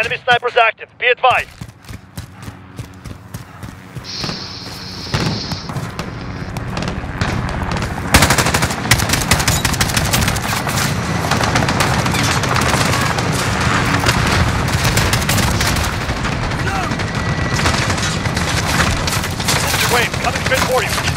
Enemy snipers active. Be advised. Wave, coming straight for you.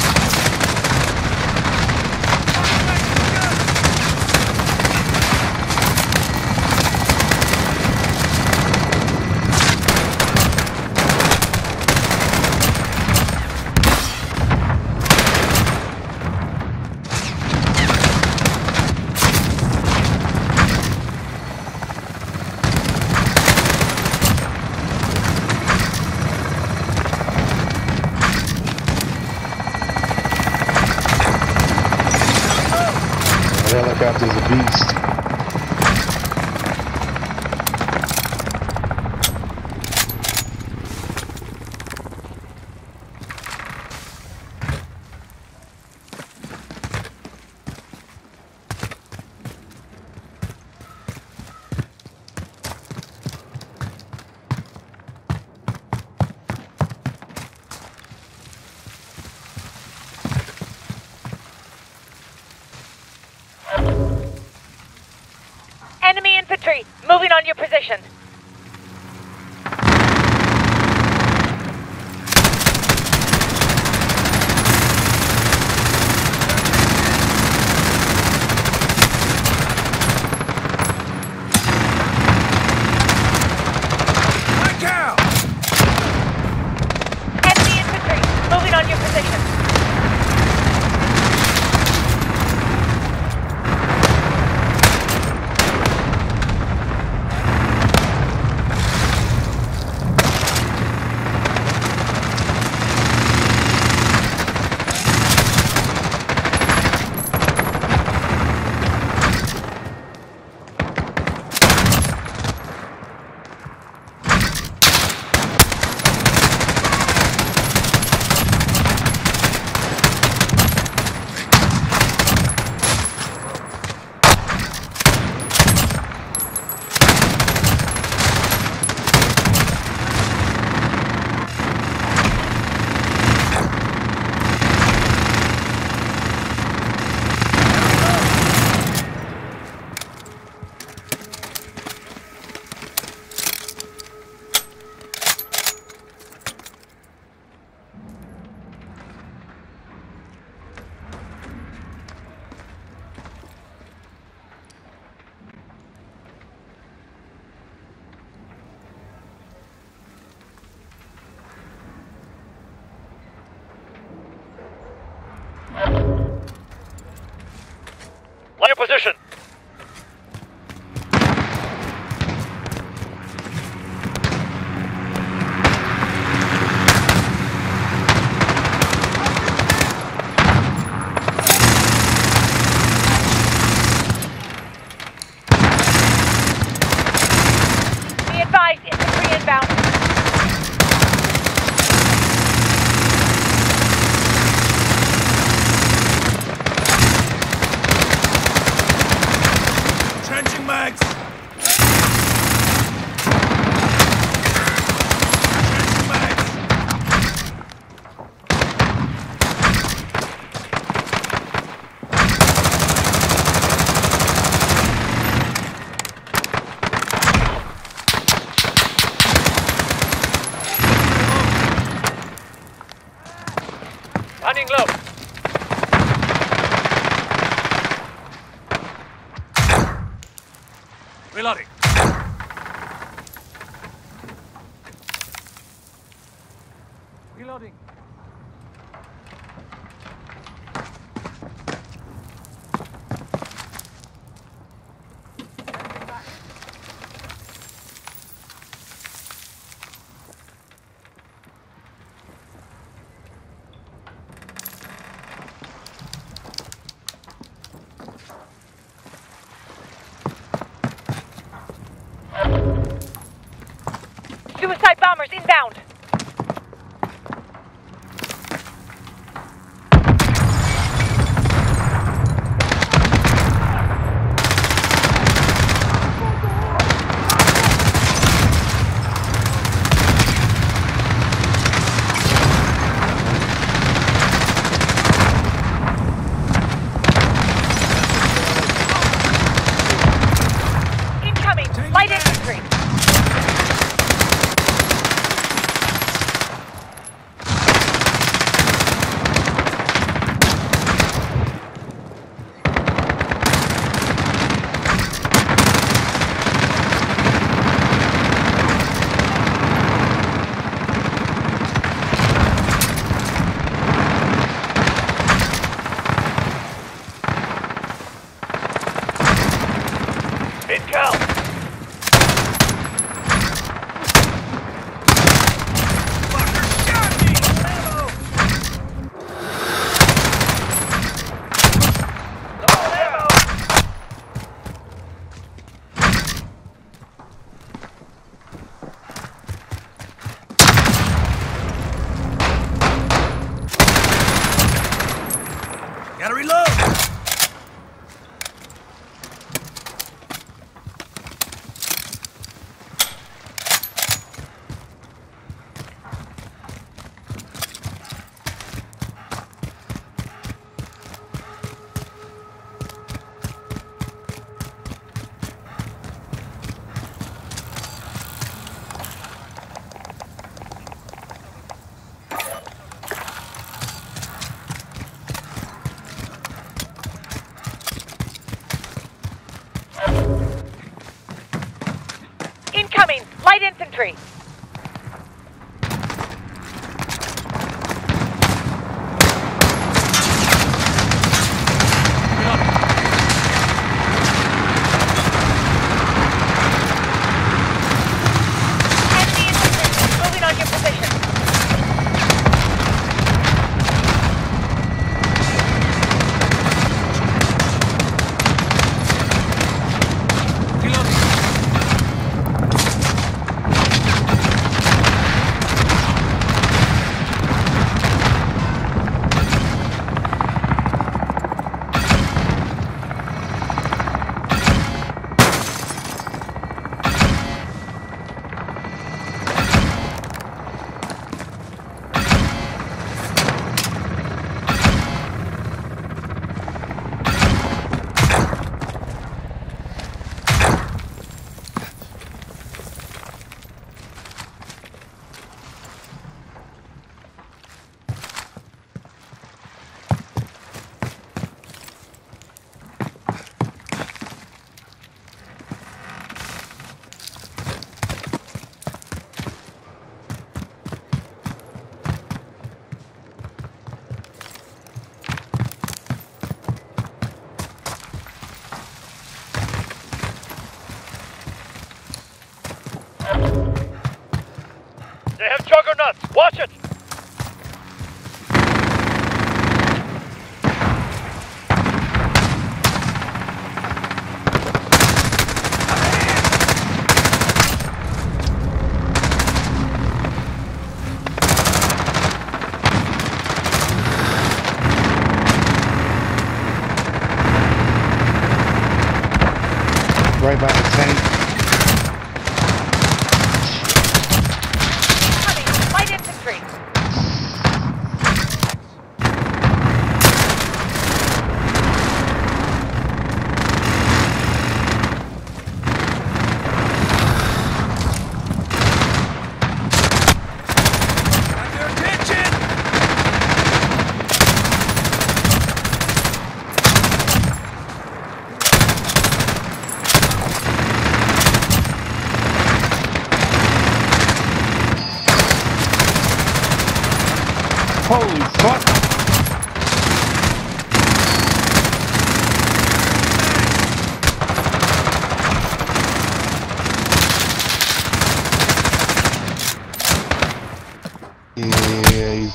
Suicide bombers inbound. Incoming. Light infantry. Fucker Light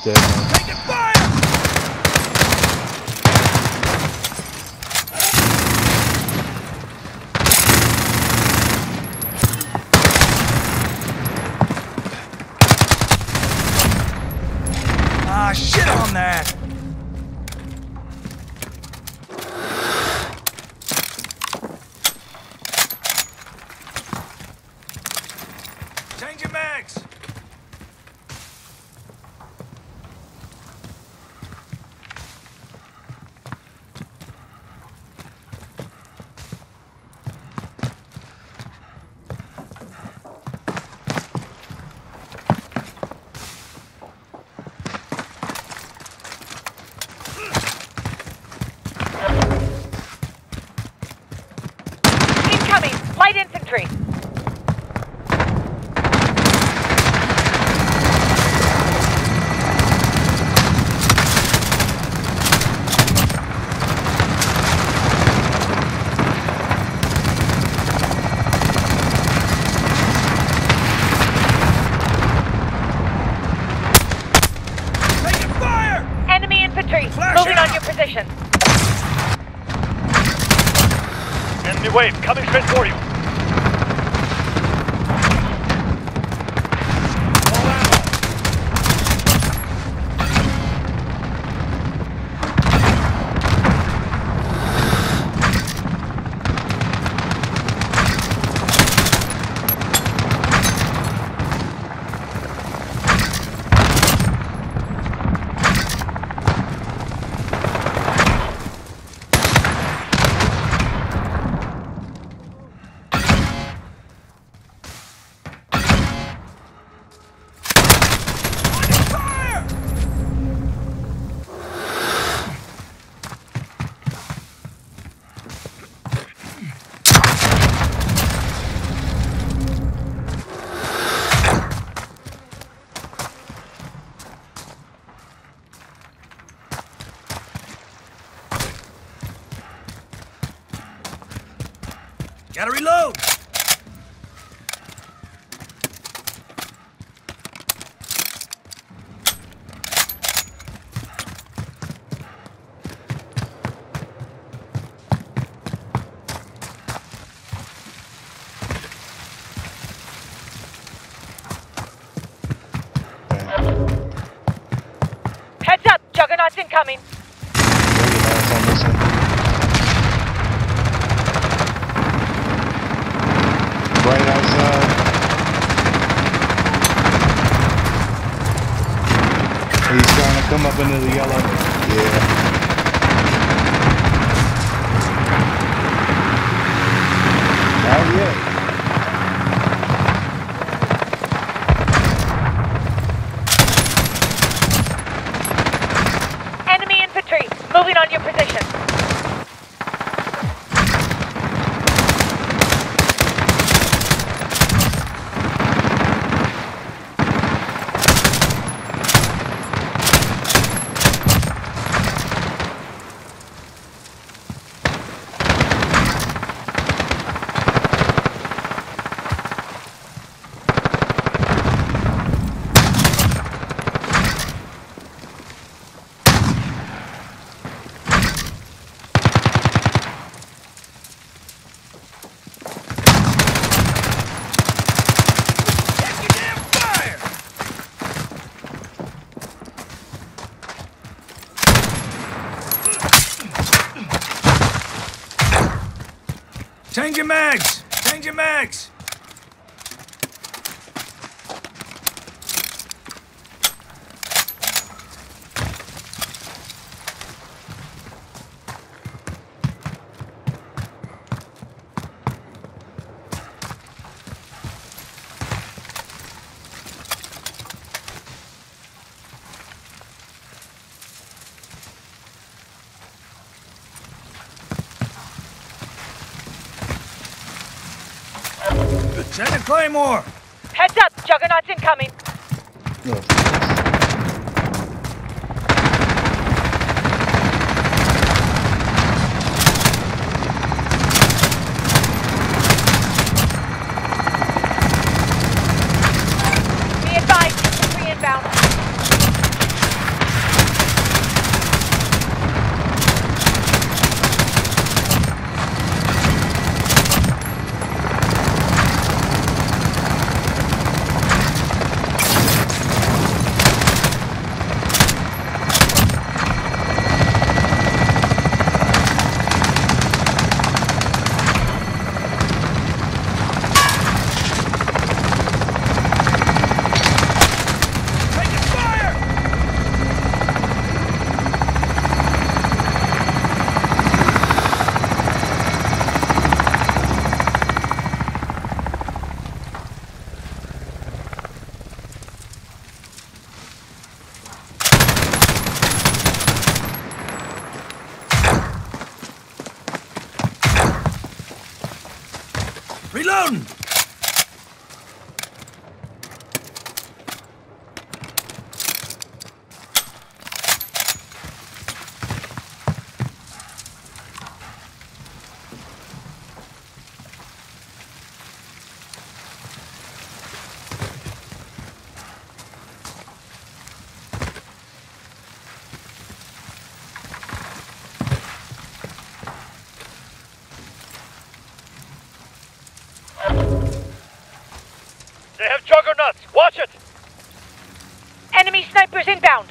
dead now. three. incoming. Right outside. He's trying to come up into the yellow. Yeah. Send a claymore! Heads up! Juggernaut's incoming! Oh. Watch it! Enemy snipers inbound!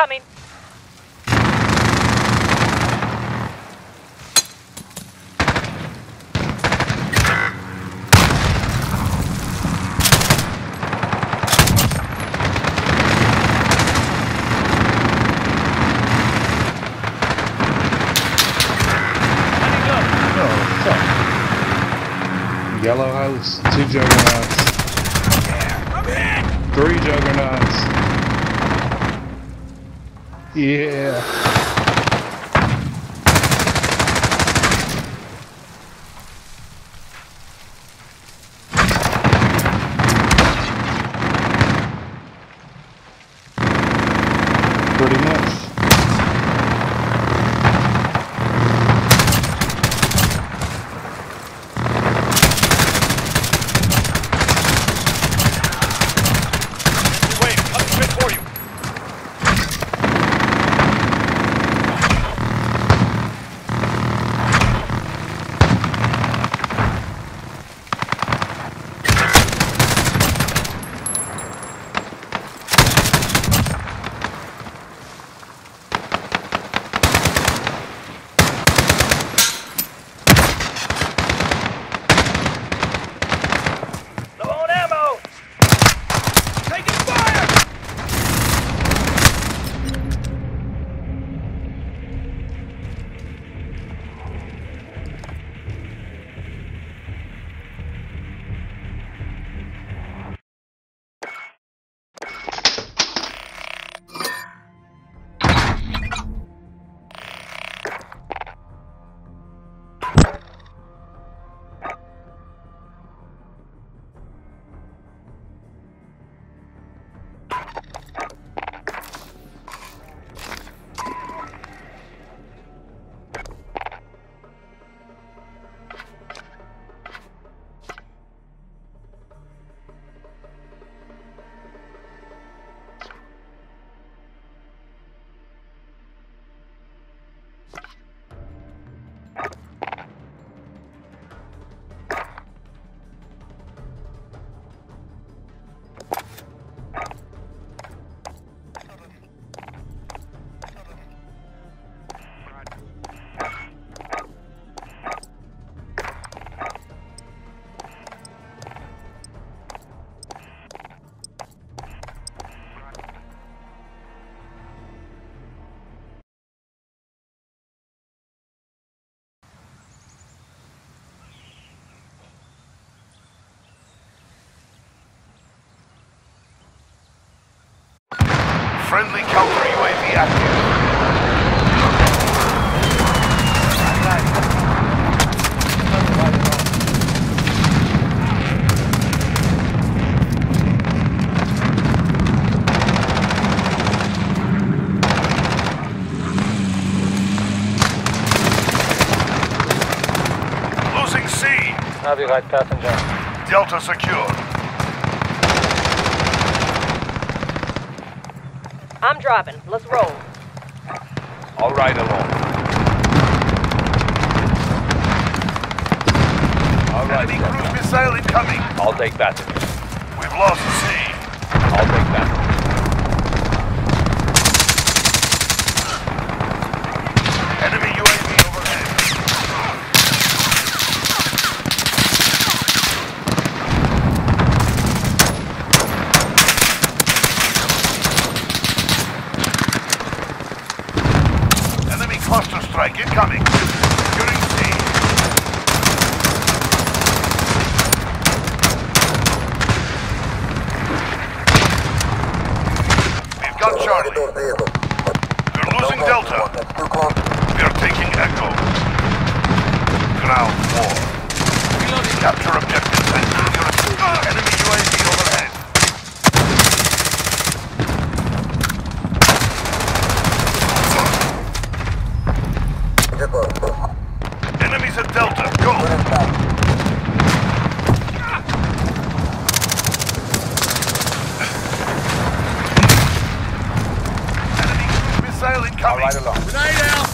coming. yellow house, two juggernauts, three juggernauts. Yeah. Friendly counter UAV active. Losing C. Navi right passenger. Delta secure. I'm driving. Let's roll. All right along. All right, Enemy cruise missile incoming. I'll take that. We've lost C. I'll take passenger. Enemy UAV overhead. Enemy cluster strike incoming. Securing C. We've got Charlie. We're losing Delta. We are taking Echo. Ground war. Capture objectives and secure enemy UAV overhead. Enemies at Delta. Go. Enemy cruise missile incoming. along. Grenade out!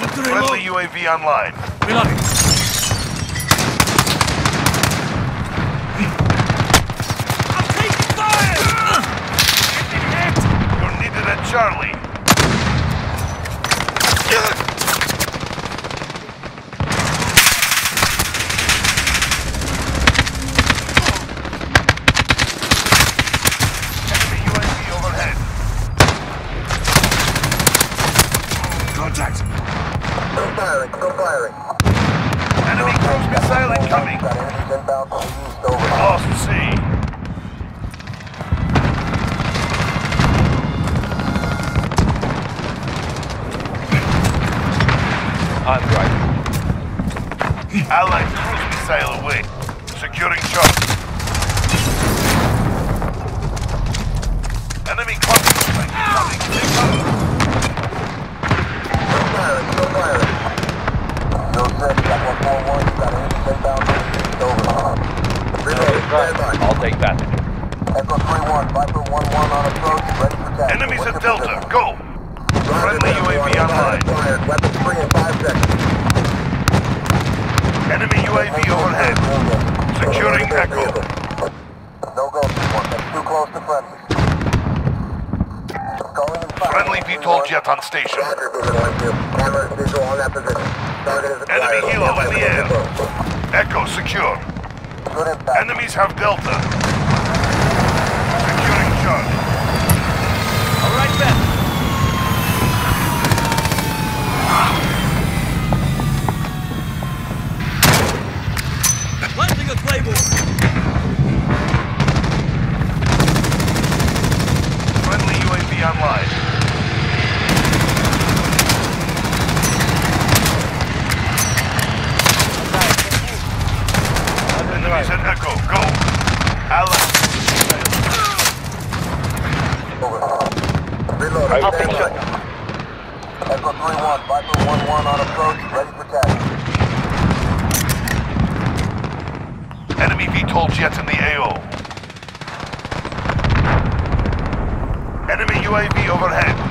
Look to Friendly reload. UAV online. Friendly UAV online. Enemy UAV overhead. Securing Echo. No go, too close to friendly. In. Friendly VTOL jet on station. Enemy helo in the air. Echo secure. Enemies have Delta. I'll take shot. Echo 3-1. Viper 1-1 on approach. Ready for task. Enemy VTOL jet in the AO. Enemy UAV overhead.